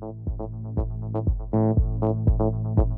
Thank you.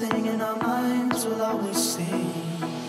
Something in our minds will always stay.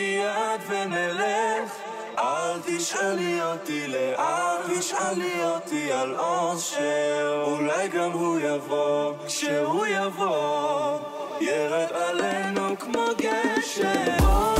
לי יד ונלך. אל תשאלי אותי לאן, תשאלי אותי על אושר אולי גם הוא יבוא, כשהוא יבוא ירד עלינו כמו גשם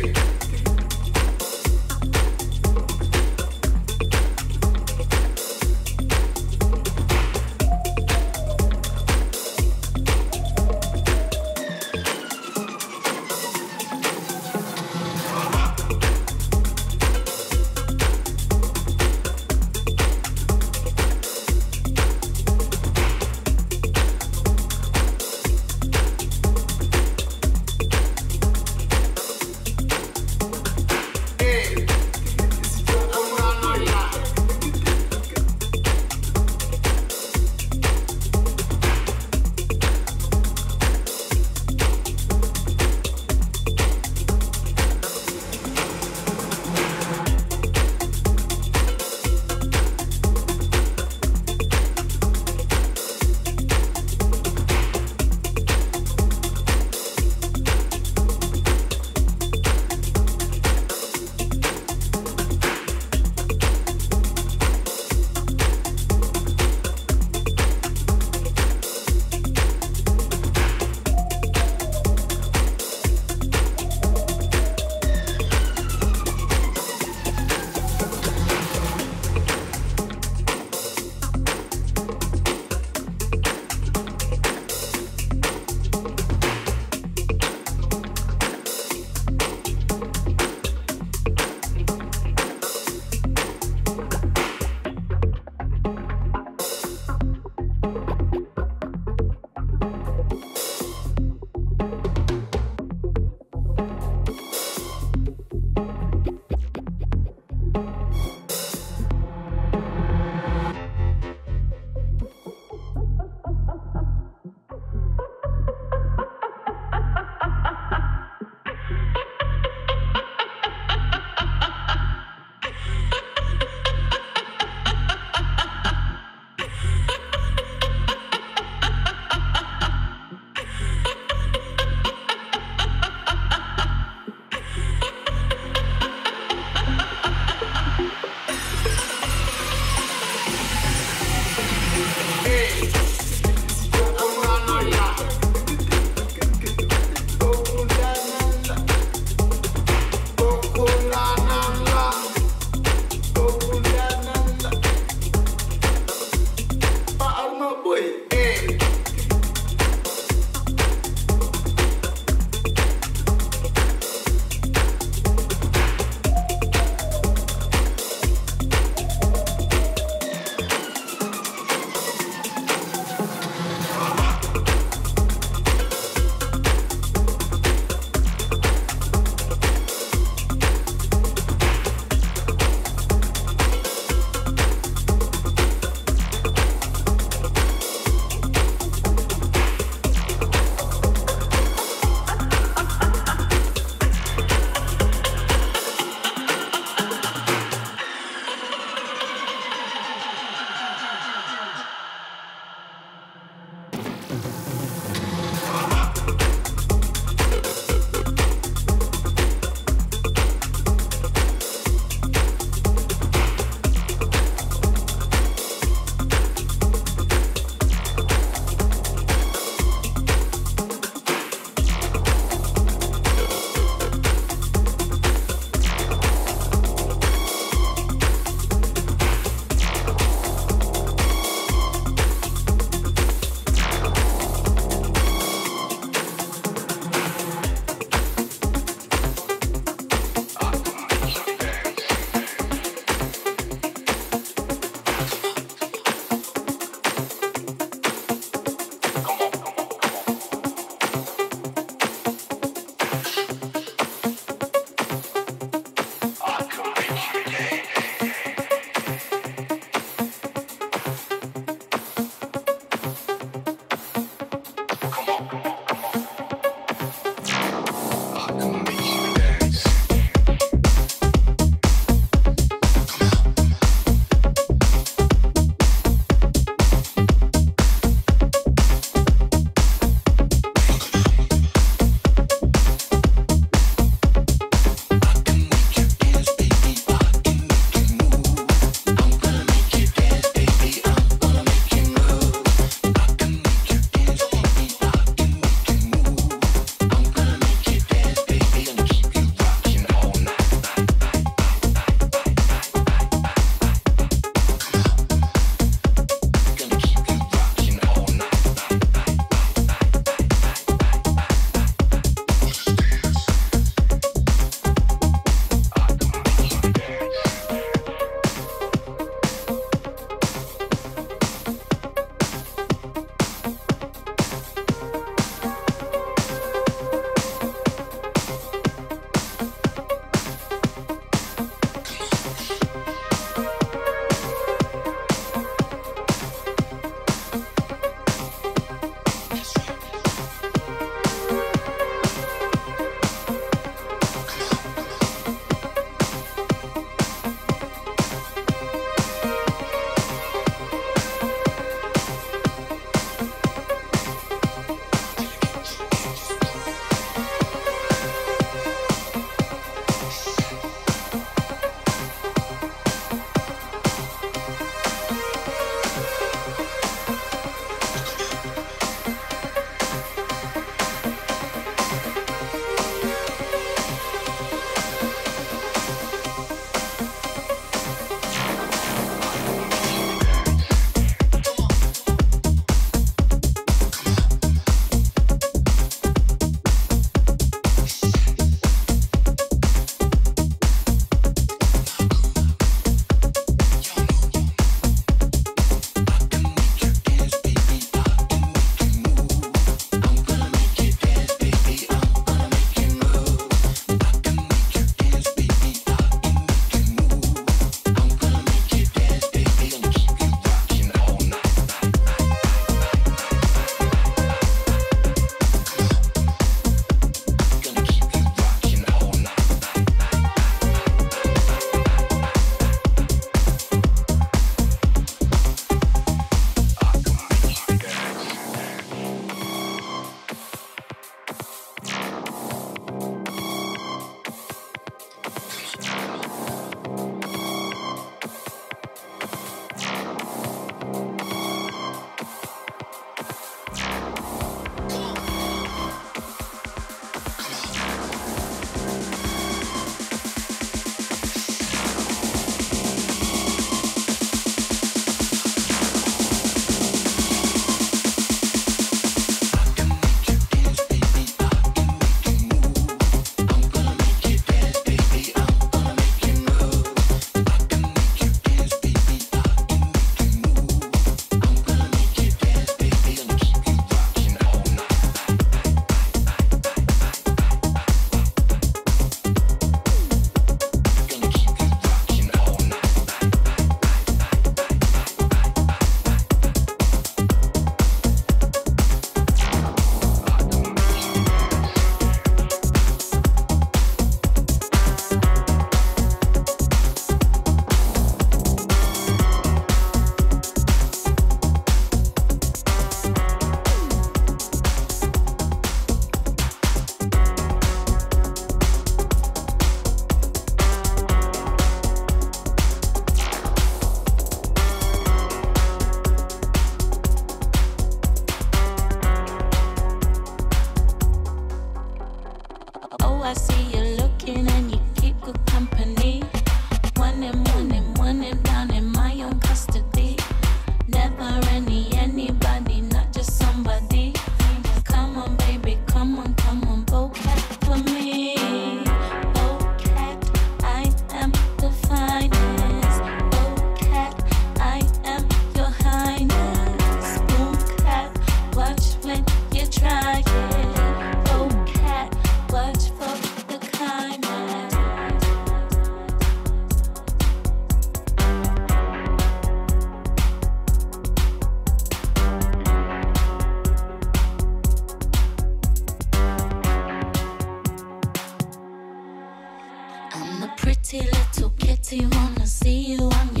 Thank you. kitty, little kitty, wanna see you.